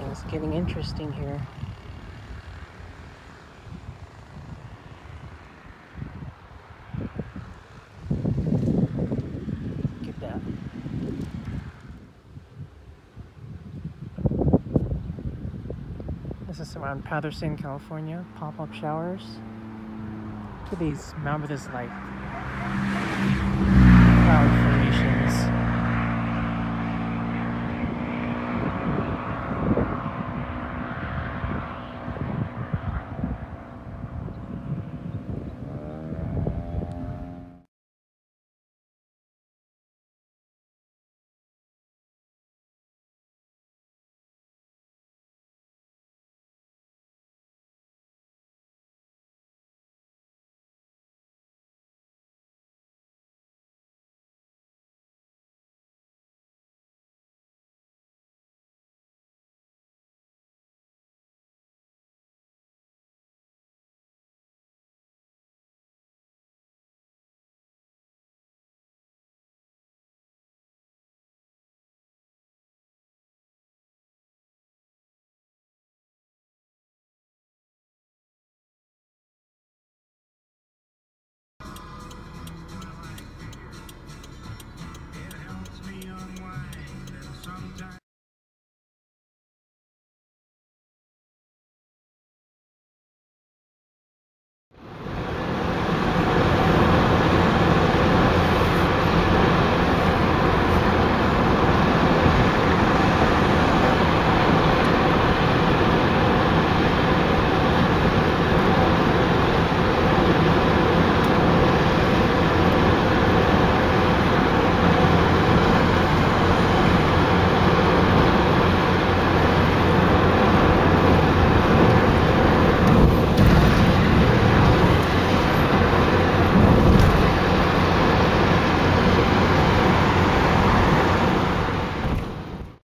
It's getting interesting here. Look that. This is around Patterson, California. Pop-up showers. Look at these. Remember this light. cloud